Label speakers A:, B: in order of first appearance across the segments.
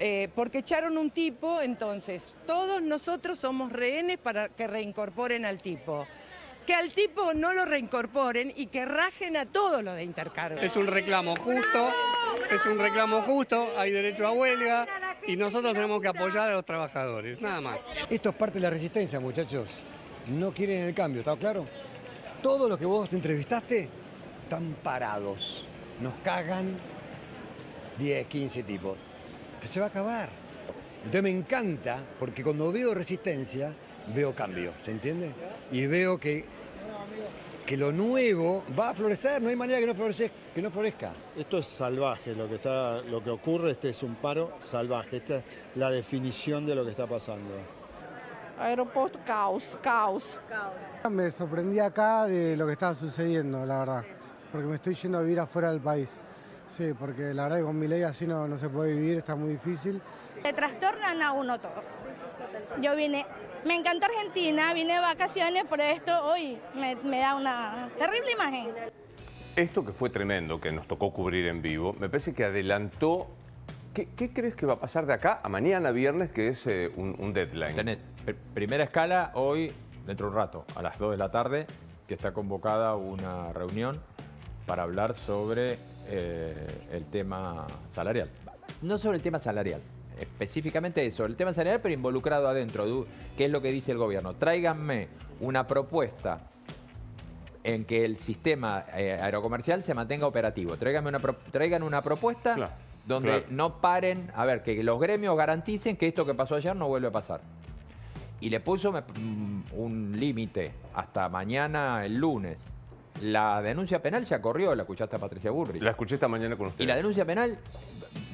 A: eh, porque echaron un tipo, entonces todos nosotros somos rehenes para que reincorporen al tipo. Que al tipo no lo reincorporen y que rajen a todos los de intercargo.
B: Es un reclamo justo, es un reclamo justo, hay derecho a huelga y nosotros tenemos que apoyar a los trabajadores, nada más.
C: Esto es parte de la resistencia, muchachos. No quieren el cambio, ¿está claro? Todos los que vos te entrevistaste están parados. Nos cagan 10, 15 tipos. Que se va a acabar. Entonces me encanta, porque cuando veo resistencia, veo cambio, ¿se entiende? Y veo que, que lo nuevo va a florecer, no hay manera que no, florece, que no florezca.
D: Esto es salvaje, lo que, está, lo que ocurre, este es un paro salvaje, esta es la definición de lo que está pasando.
E: Aeropuerto caos, caos.
F: Me sorprendí acá de lo que estaba sucediendo, la verdad, porque me estoy yendo a vivir afuera del país. Sí, porque la verdad que con mi ley así no, no se puede vivir, está muy difícil.
G: Se trastornan a uno todo. Yo vine, me encantó Argentina, vine de vacaciones, por esto hoy me, me da una terrible imagen.
H: Esto que fue tremendo, que nos tocó cubrir en vivo, me parece que adelantó... ¿Qué, qué crees que va a pasar de acá a mañana viernes, que es eh, un, un deadline?
I: Tenés pr- primera escala hoy, dentro de un rato, a las 2 de la tarde, que está convocada una reunión para hablar sobre eh, el tema salarial. No sobre el tema salarial, específicamente sobre el tema salarial, pero involucrado adentro. ¿Qué es lo que dice el gobierno? Tráiganme una propuesta en que el sistema eh, aerocomercial se mantenga operativo. Tráiganme una pro- traigan una propuesta
H: Claro,
I: donde
H: claro.
I: no paren, a ver, que los gremios garanticen que esto que pasó ayer no vuelve a pasar. Y le puso mm, un límite hasta mañana, el lunes. La denuncia penal ya corrió, la escuchaste a Patricia Burri.
H: La escuché esta mañana con
I: Y
H: ustedes.
I: la denuncia penal,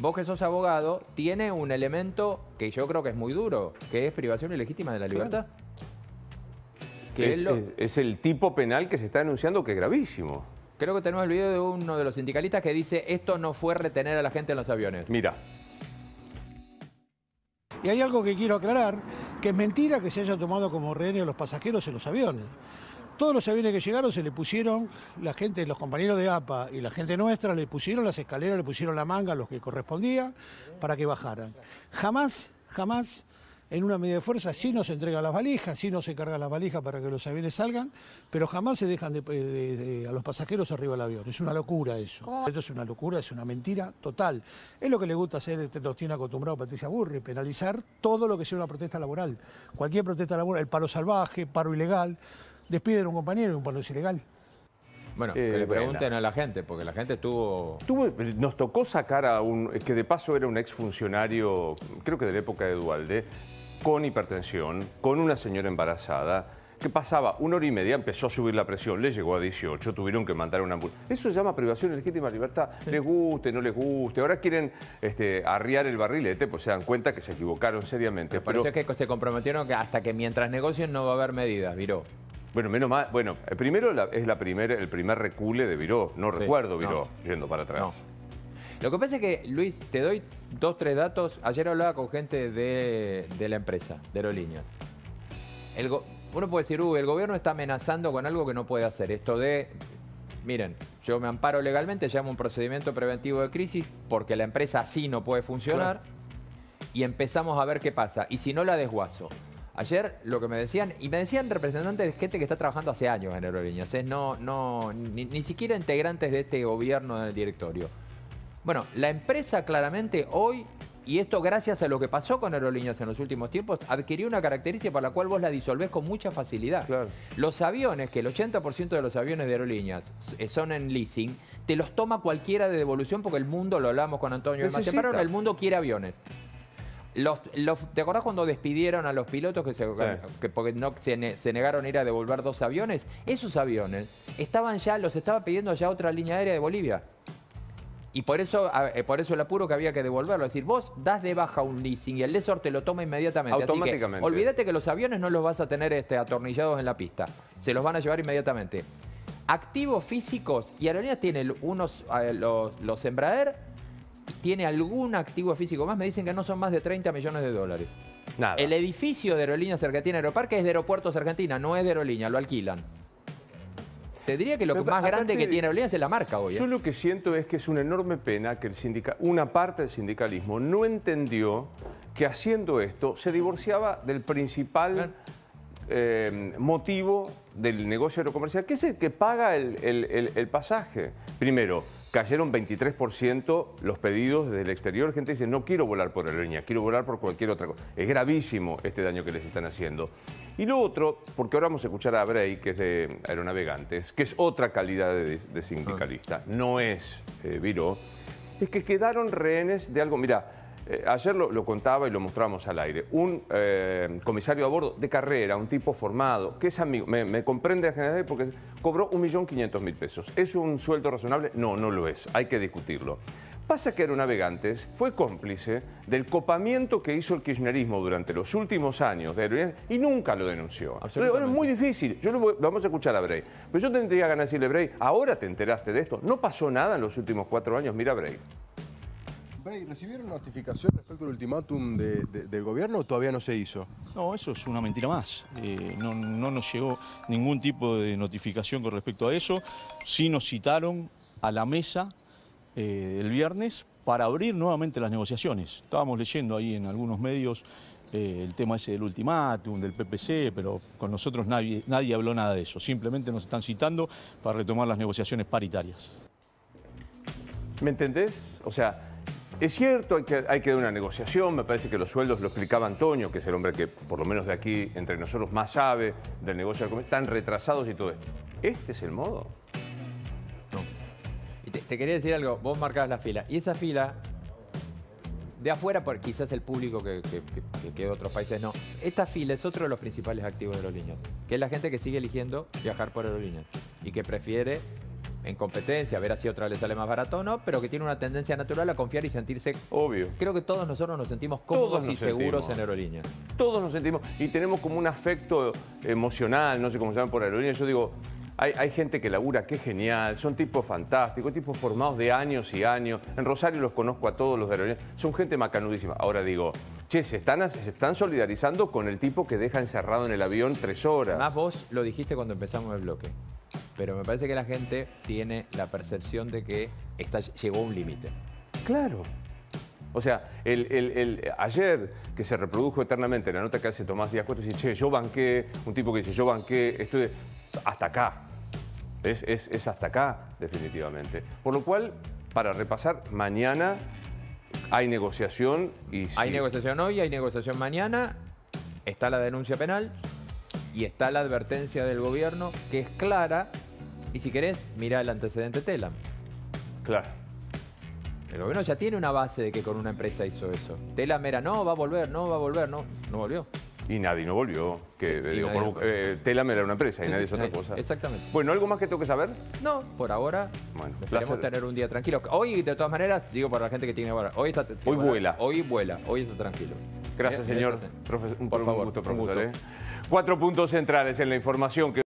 I: vos que sos abogado, tiene un elemento que yo creo que es muy duro, que es privación ilegítima de la libertad. Que
H: es,
I: es lo-
H: es- es el tipo penal que se está denunciando que es gravísimo.
I: Creo que tenemos el video de uno de los sindicalistas que dice esto no fue retener a la gente en los aviones.
H: Mira,
J: Y hay algo que quiero aclarar, que es mentira que se haya tomado como rehenes a los pasajeros en los aviones. Todos los aviones que llegaron se le pusieron, la gente, los compañeros de APA y la gente nuestra, le pusieron las escaleras, le pusieron la manga, los que correspondía, para que bajaran. Jamás, jamás, en una medida de fuerza, sí nos entregan las valijas, sí no se cargan las valijas para que los aviones salgan, pero jamás se dejan de- de- de- a los pasajeros arriba del avión. Es una locura eso. Esto es una locura, es una mentira total. Es lo que le gusta hacer, este, nos tiene acostumbrado Patricia Burri, penalizar todo lo que sea una protesta laboral. Cualquier protesta laboral, el paro salvaje, paro ilegal, despiden a un compañero y un paro es ilegal.
I: Bueno,
H: Eh,
I: que le
H: bueno.
I: pregunten a la gente, porque la gente estuvo...
H: tuvo- nos tocó sacar a un, que de paso era un exfuncionario, creo que de la época de Dualde, con hipertensión, con una señora embarazada, que pasaba una hora y media, empezó a subir la presión, le llegó a 18, tuvieron que mandar una ambulancia. Eso se llama privación de legítima libertad. Les guste, no les guste. Ahora quieren este, arriar el barrilete, pues se dan cuenta que se equivocaron seriamente.
I: Por eso es que se comprometieron que hasta que mientras negocien no va a haber medidas, Viró.
H: Bueno, menos mal. Bueno, eh, primero la- es la primera, el primer recule de Viró. No
I: Sí,
H: recuerdo Viró
I: no.
H: yendo para atrás.
I: No. Lo que pasa es que, Luis, te doy dos, tres datos. Ayer hablaba con gente de, de la empresa, de aerolíneas. El go- uno puede decir, "Uy, el gobierno está amenazando con algo que no puede hacer. Esto de, miren, yo me amparo legalmente, llamo un procedimiento preventivo de crisis porque la empresa así no puede funcionar y empezamos a ver qué pasa. Y si no, la desguazo. Ayer lo que me decían, y me decían representantes de gente que está trabajando hace años en aerolíneas, es no, no, ni, ni siquiera integrantes de este gobierno del directorio. Bueno, la empresa claramente hoy, y esto gracias a lo que pasó con aerolíneas en los últimos tiempos, adquirió una característica por la cual vos la disolvés con mucha facilidad. Los aviones, que el 80% de los aviones de aerolíneas s- son en leasing, te los toma cualquiera de devolución porque el mundo, lo hablamos con Antonio. Macheparón, el mundo quiere aviones. Los, los- ¿Te acordás cuando despidieron a los pilotos que, se, que porque no se, ne- se negaron a ir a devolver dos aviones? Esos aviones estaban ya, los estaba pidiendo ya otra línea aérea de Bolivia. Y por eso, eh, por eso el apuro que había que devolverlo. Es decir, vos das de baja un leasing y el lesor te lo toma inmediatamente. Así que
H: Automáticamente.
I: olvídate que los aviones no los vas a tener este, atornillados en la pista. Se los van a llevar inmediatamente. Activos físicos, y Aerolíneas tiene unos, eh, los, los Embraer, tiene algún activo físico más, me dicen que no son más de 30 millones de dólares.
H: Nada.
I: El edificio de Aerolíneas Argentina Aeroparque es de Aeropuertos Argentina, no es de Aerolíneas, lo alquilan. Te diría que lo
H: Pero,
I: más grande que tiene Aerolíneas es la marca hoy. ¿eh?
H: Yo lo que siento es que es una enorme pena que el sindica- una parte del sindicalismo no entendió que haciendo esto se divorciaba del principal eh, motivo del negocio aerocomercial, que es el que paga el, el- el- el pasaje. Primero, cayeron 23% los pedidos desde el exterior. Gente dice, no quiero volar por aerolínea, quiero volar por cualquier otra cosa. Es gravísimo este daño que les están haciendo. Y lo otro, porque ahora vamos a escuchar a Bray, que es de Aeronavegantes, que es otra calidad de, de sindicalista, no es eh, Viró, es que quedaron rehenes de algo. Mira, eh, ayer lo, lo contaba y lo mostramos al aire. Un eh, comisario a bordo de carrera, un tipo formado, que es amigo, me, me comprende en general porque cobró 1.500.000 pesos. ¿Es un sueldo razonable? No, no lo es. Hay que discutirlo. Pasa que Aeronavegantes fue cómplice del copamiento que hizo el kirchnerismo durante los últimos años de Aerolíneas y nunca lo denunció. Es muy difícil. Yo lo voy- vamos a escuchar a Bray. Pero yo tendría ganas de decirle, Bray, ahora te enteraste de esto. No pasó nada en los últimos cuatro años. Mira, Bray.
K: Bray, ¿recibieron notificación respecto al ultimátum de- de- del gobierno o todavía no se hizo?
L: No, eso es una mentira más. Eh, no, no nos llegó ningún tipo de notificación con respecto a eso. Sí nos citaron a la mesa eh, el viernes para abrir nuevamente las negociaciones. Estábamos leyendo ahí en algunos medios eh, el tema ese del ultimátum, del PPC, pero con nosotros nadie, nadie habló nada de eso. Simplemente nos están citando para retomar las negociaciones paritarias.
H: ¿Me entendés? O sea, es cierto, hay que, hay que dar una negociación, me parece que los sueldos, lo explicaba Antonio, que es el hombre que por lo menos de aquí, entre nosotros, más sabe del negocio del comercio, están retrasados y todo esto. ¿Este es el modo?
I: Y te, quería decir algo, vos marcabas la fila. Y esa fila, de afuera, por quizás el público que, que, que- que- que de otros países no. Esta fila es otro de los principales activos de aerolíneas, que es la gente que sigue eligiendo viajar por aerolíneas y que prefiere en competencia, ver si a otra le sale más barato o no, pero que tiene una tendencia natural a confiar y sentirse...
H: Obvio.
I: Creo que todos nosotros nos sentimos cómodos
H: nos
I: y seguros
H: sentimos.
I: en aerolíneas.
H: Todos nos sentimos y tenemos como un afecto emocional, no sé cómo se llama por aerolínea. Yo digo, hay, hay gente que labura, qué genial, son tipos fantásticos, tipos formados de años y años. En Rosario los conozco a todos los de aerolíneas, son gente macanudísima. Ahora digo, che, se están, se están solidarizando con el tipo que deja encerrado en el avión tres horas.
I: Más vos lo dijiste cuando empezamos el bloque. Pero me parece que la gente tiene la percepción de que está, llegó a un límite.
H: Claro. O sea, el, el- el- ayer que se reprodujo eternamente la nota que hace Tomás Díaz Cuesta, dice, che, yo banqué, un tipo que dice, yo banqué, estoy hasta acá. Es, es- es hasta acá, definitivamente. Por lo cual, para repasar, mañana hay negociación y si-
I: Hay negociación hoy, hay negociación mañana, está la denuncia penal y está la advertencia del gobierno que es clara. Y si querés, mira el antecedente Telam.
H: Claro.
I: El gobierno ya tiene una base de que con una empresa hizo eso. Telam era, no, va a volver, no, va a volver, no, no volvió.
H: Y nadie no volvió. Que, digo,
I: nadie
H: por- eh, Telam era una empresa y nadie es otra
I: nadie-
H: cosa.
I: exactamente.
H: Bueno, ¿algo más que tengo que saber?
I: No, por ahora
H: Bueno,
I: esperemos tener un día tranquilo. Hoy, de todas maneras, digo para la gente que tiene volar, hoy está...
H: Hoy vuela.
I: Hoy vuela, hoy está tranquilo.
H: Gracias,
I: Eh,
H: señor.
I: gracias.
H: Un,
I: Por favor,
H: gusto,
I: un
H: profesor.
I: gusto.
H: ¿eh? Cuatro puntos centrales en la información que